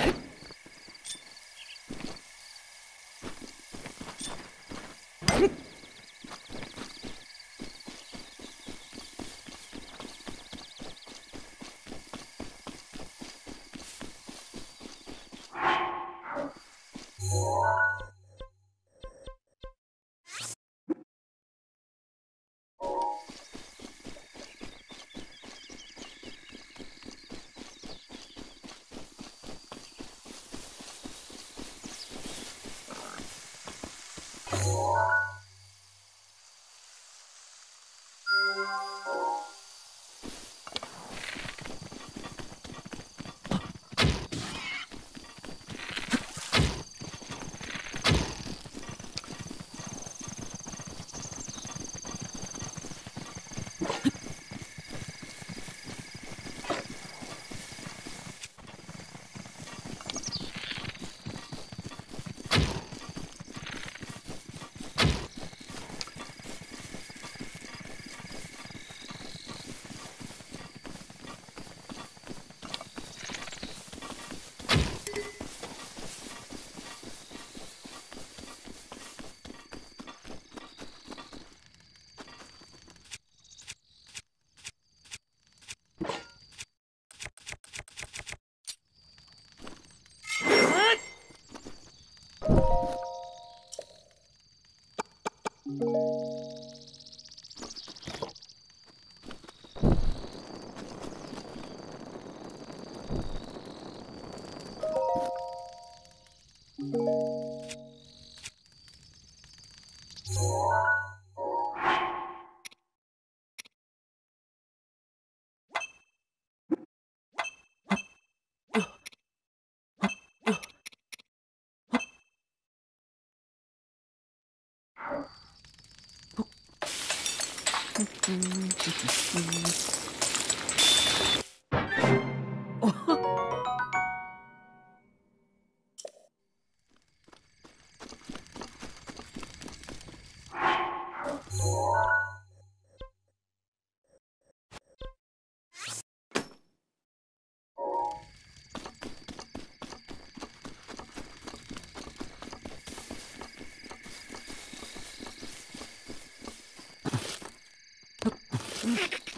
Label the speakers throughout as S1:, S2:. S1: you 嗯。Mm-hmm.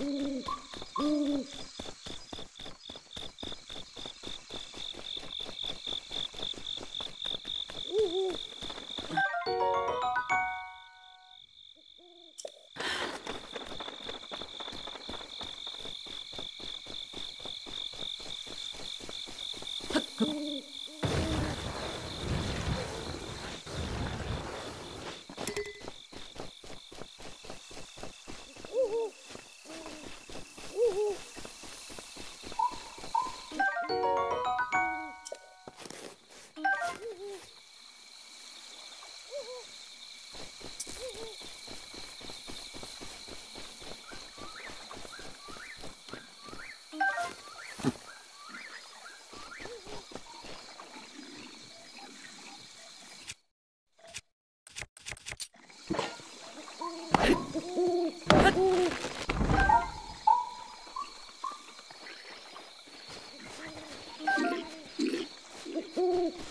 S1: Mm-hmm. Woo!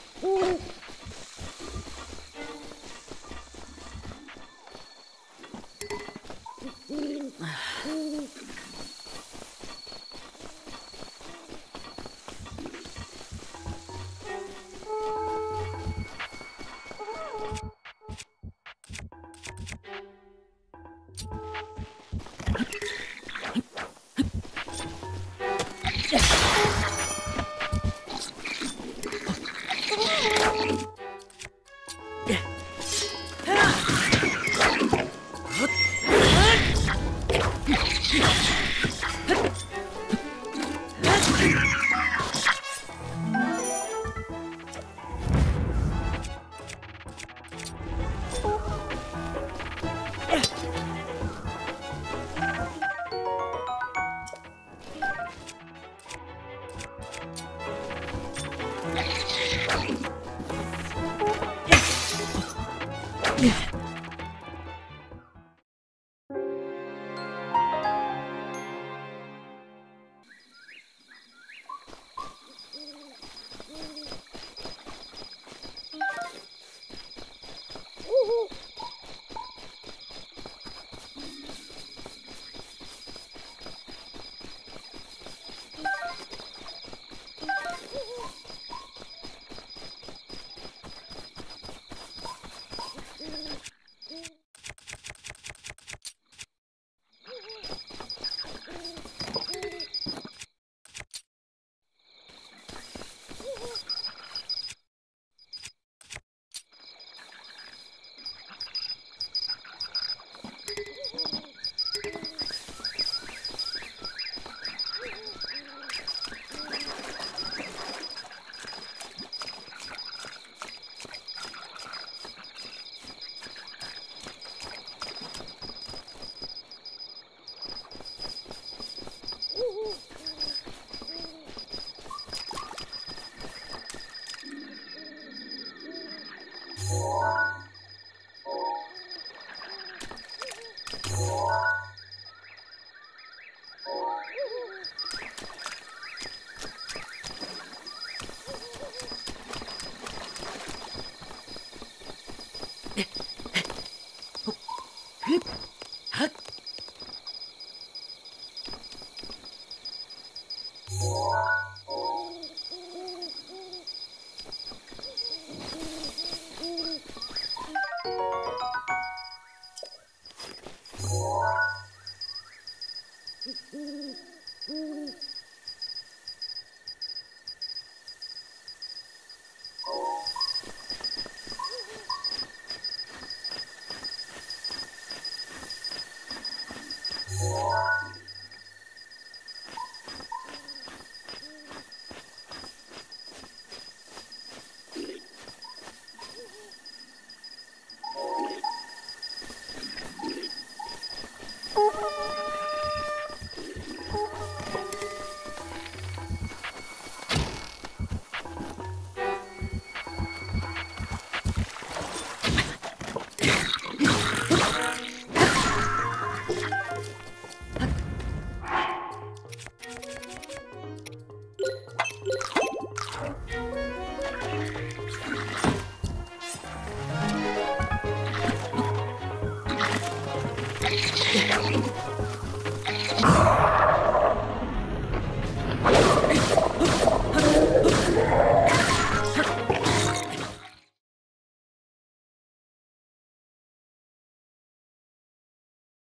S1: はっ